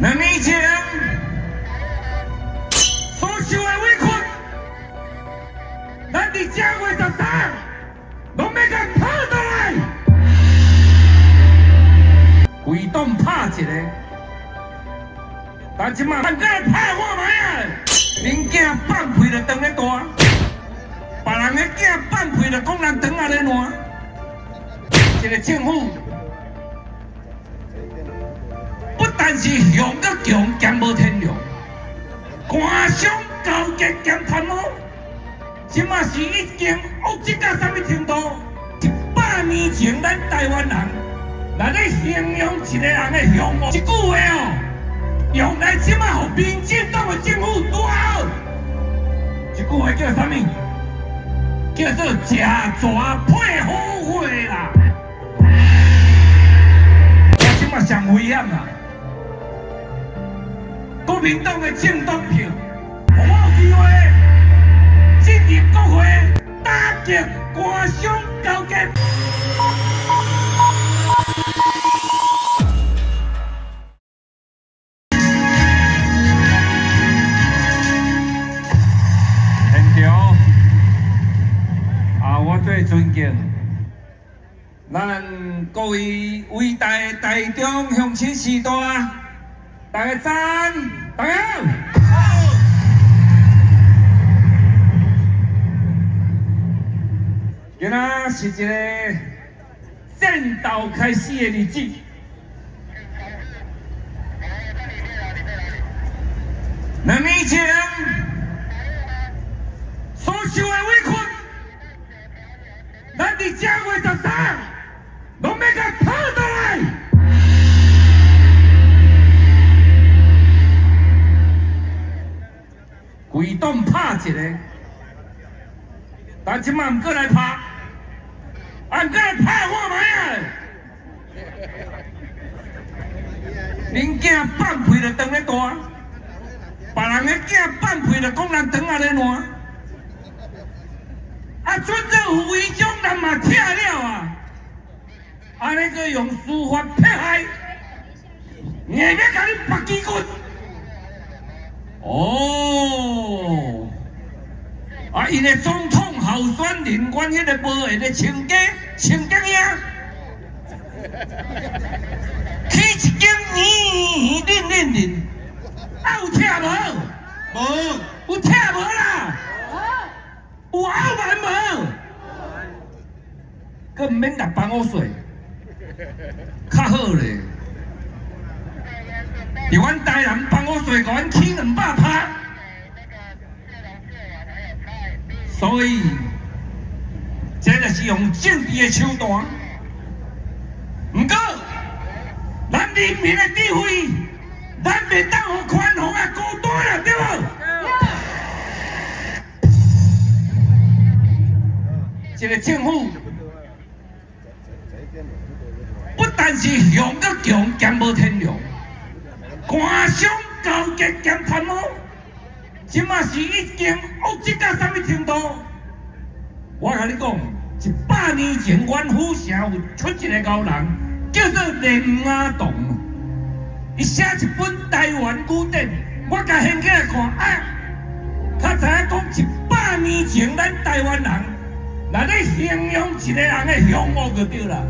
两年前所受的委屈，咱伫正月十三，拢要甲拍倒来，规栋拍一个。但即马咱再来拍看卖啊！恁囝放屁就当咧大，别人的囝放屁就讲人当啊咧烂，一个政府。但是强个强兼无天良，官商勾结兼贪污，即马是已经恶质到什么程度？一百年前咱台湾人来咧形容一个人的凶恶，一句话哦，用来即马互民进党的政府多好，一句话叫什么？叫做吃蛇配后悔啦！我即马上危险啦！国民党的政党票，我有机会进入国会，打击官商勾结。现场啊，我最尊敬咱各位伟大的台中乡亲时代。大家赞，大家好。今仔是一个战斗开始的日子。两年前规栋拍一个，但即马毋过来拍，啊毋过来拍看卖啊！恁囝放屁就当咧大，别人的囝放屁就讲人当啊咧烂，啊准这有违章人嘛拆了啊！安尼个用司法迫害，硬要甲你拔旗棍。哦，啊，因的总统候选人员迄个无下咧请假，请假呀，去一间圆圆练练，啊有听无？无，有听无啦？有后门无？佮毋免六帮我税，较好咧。伫阮台南帮我税，甲阮起两百所以这就是用政治的手段。不过，咱人民的智慧，咱袂当互宽宏啊孤单啊，对无？一个政府不但是强个强兼无天良。官商勾结兼贪污，即嘛是已经恶质到什么程度？我甲你讲，一百年前，阮府城有出一个高人，叫做林阿栋，伊写一本台湾古典，我甲掀起来看，啊，较知影讲一百年前，咱台湾人来咧形容一个人的凶恶就对了，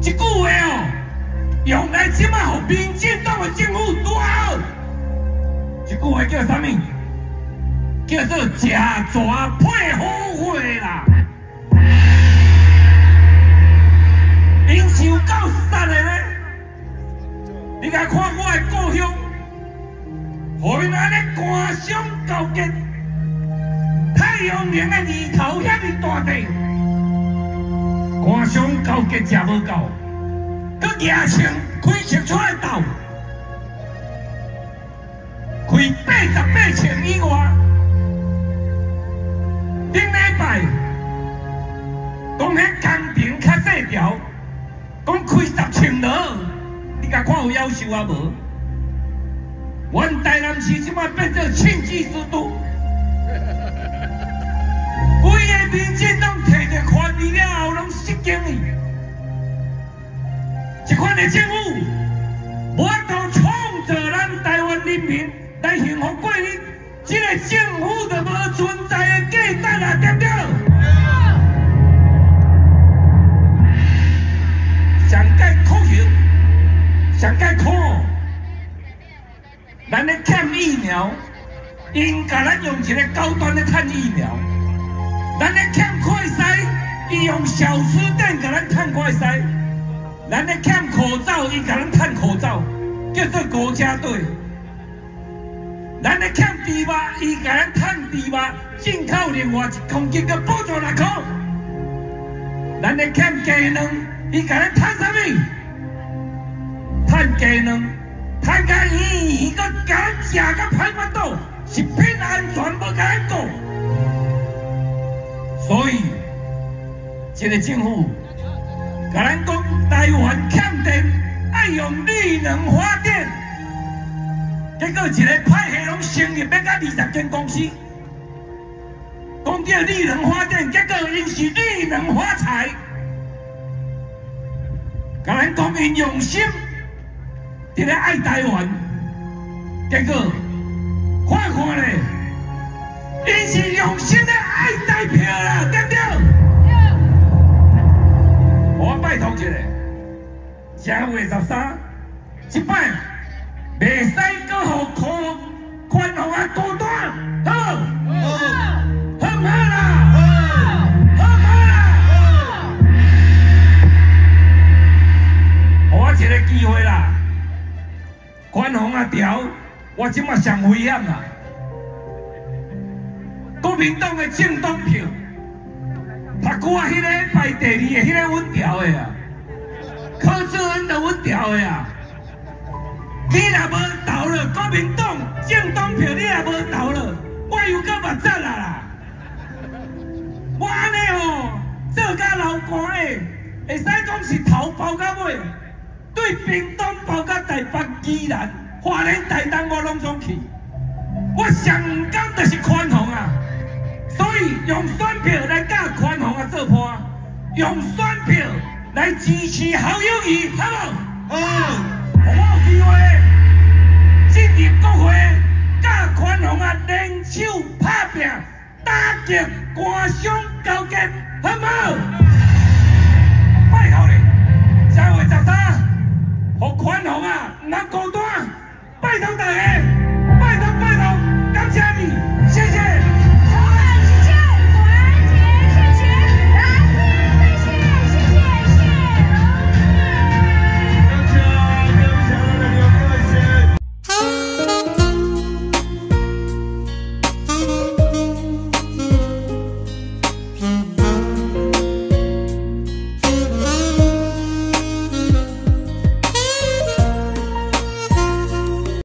一句话哦。用来即马互民进党的政府多好，一句话叫啥物？叫做假抓配后悔啦！因是有够杀的呢！你来看我的故乡，互因安尼官商勾结，太阳能的二头遐尼大地，官商勾结食无够。佮野枪开枪出来斗，开八十八枪以外，顶礼拜讲迄工程较细条，讲开十枪了，你甲看有夭寿啊无？阮台南市即摆变做庆记之都，规个民进党摕着权力了后，拢失敬伊。这款的政府，无法度创造咱台湾人民来幸福过这个政府都无存在的价值啊，对不对？上届可行，上届可，咱咧欠疫苗，因甲咱用一个高端的趁疫苗；咱咧欠快筛，伊用小吃店甲咱趁快筛；咱咧欠口罩，伊甲咱趁口罩，叫做国家队。咱咧欠猪肉，伊甲咱趁猪肉，进口另外一公斤个补助六块。咱咧欠鸡卵，伊甲咱趁啥物？趁鸡卵，趁甲圆圆，佮甲咱食甲歹法度，食品安全无甲咱顾。所以，这个政府甲咱讲台湾欠电，爱用绿能发电。结果一个派系拢成立要甲二十间公司，讲叫绿能发电，结果因是绿能发财，甲咱讲因用心伫咧爱台湾，结果看看咧，因是用心咧爱台票啦，对不对？我拜托一下，正月十三，一摆。袂使搁互宽机会啦，宽宏啊调，我即马上危险啦！国民党的政党票，读久啊，迄个排第二的，迄个稳调的啊，柯志恩就稳调的啊。你若无投了国民党政党票，你也无投了，我又搁目屎啦啦！我安尼吼做甲流汗的，会使讲是头包到尾，对屏东包到台北、宜兰、花莲、台东我拢总去。我上甘就是宽宏啊，所以用选票来甲宽宏啊做伴，用选票来支持好友谊，好无？好。我有机会打击官商勾结，好唔好？拜托你，三月十三，互宽宏啊，唔通孤单，拜托大家。